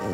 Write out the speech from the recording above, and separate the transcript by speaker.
Speaker 1: ừ.